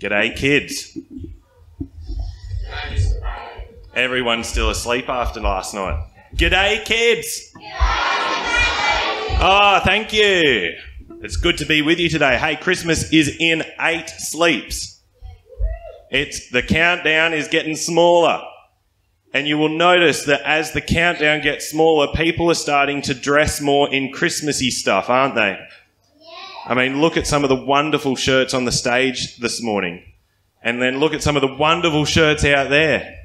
G'day, kids. Everyone's still asleep after last night. G'day, kids. Oh, thank you. It's good to be with you today. Hey, Christmas is in eight sleeps. It's the countdown is getting smaller. And you will notice that as the countdown gets smaller, people are starting to dress more in Christmassy stuff, aren't they? I mean, look at some of the wonderful shirts on the stage this morning. And then look at some of the wonderful shirts out there.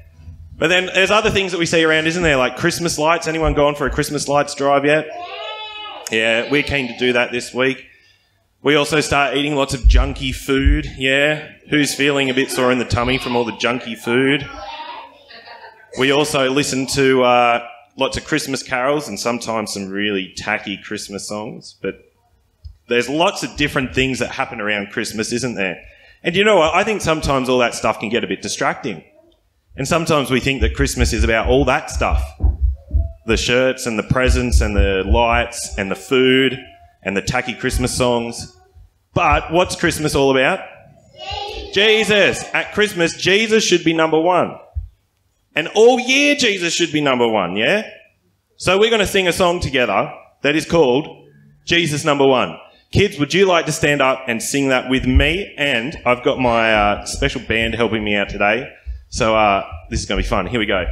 But then there's other things that we see around, isn't there? Like Christmas lights. Anyone gone for a Christmas lights drive yet? Yeah, we're keen to do that this week. We also start eating lots of junky food. Yeah. Who's feeling a bit sore in the tummy from all the junky food? We also listen to uh, lots of Christmas carols and sometimes some really tacky Christmas songs. But there's lots of different things that happen around Christmas, isn't there? And you know what? I think sometimes all that stuff can get a bit distracting. And sometimes we think that Christmas is about all that stuff the shirts and the presents and the lights and the food and the tacky Christmas songs. But what's Christmas all about? Jesus. At Christmas, Jesus should be number one. And all year, Jesus should be number one, yeah? So we're going to sing a song together that is called Jesus Number One. Kids, would you like to stand up and sing that with me? And I've got my uh, special band helping me out today. So uh, this is going to be fun. Here we go.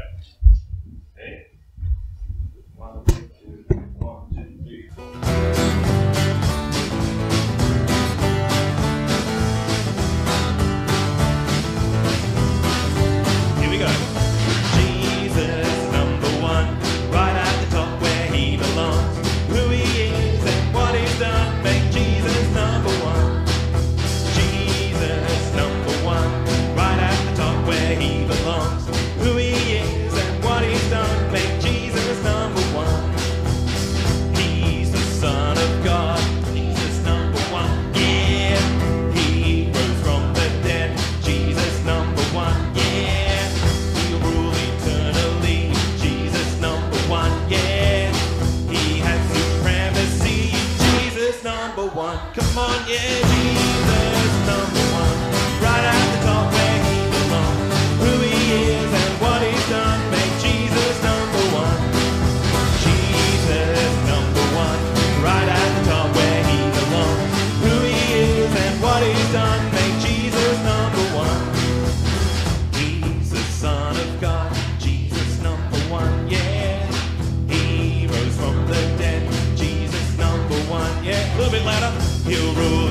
Number one. Come on, yeah. He'll rule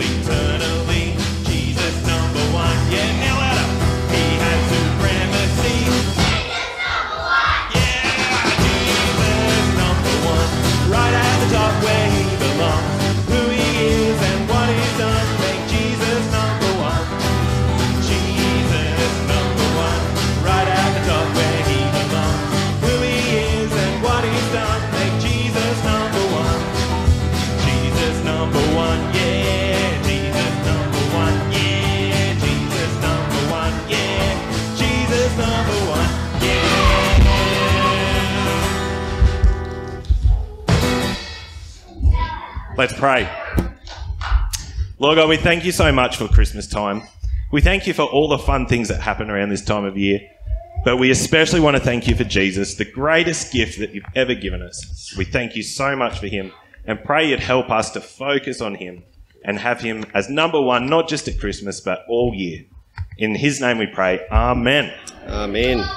Let's pray. Lord God, we thank you so much for Christmas time. We thank you for all the fun things that happen around this time of year. But we especially want to thank you for Jesus, the greatest gift that you've ever given us. We thank you so much for him and pray you'd help us to focus on him and have him as number one, not just at Christmas, but all year. In his name we pray. Amen. Amen.